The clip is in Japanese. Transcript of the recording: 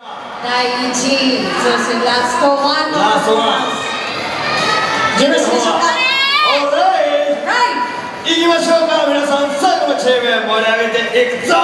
第1位そしてラストワン。のラストワン。よろしいでしょうか？はい。行きましょうか皆さん。最後のチーム盛り上げていくぞ